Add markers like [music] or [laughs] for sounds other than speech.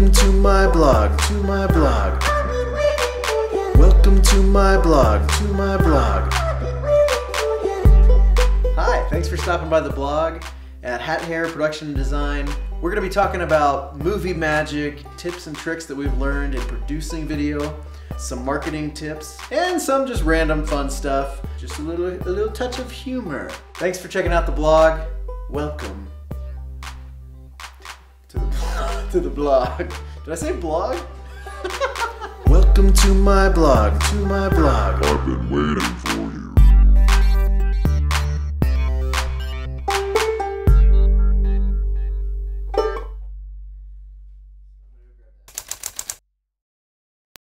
Welcome to my blog, to my blog. Welcome to my blog, to my blog. Hi, thanks for stopping by the blog at Hat Hare Production and Design. We're going to be talking about movie magic, tips and tricks that we've learned in producing video, some marketing tips, and some just random fun stuff. Just a little, a little touch of humor. Thanks for checking out the blog. Welcome to the blog. [laughs] Did I say blog? Welcome to my blog, to my blog. I've been waiting for you.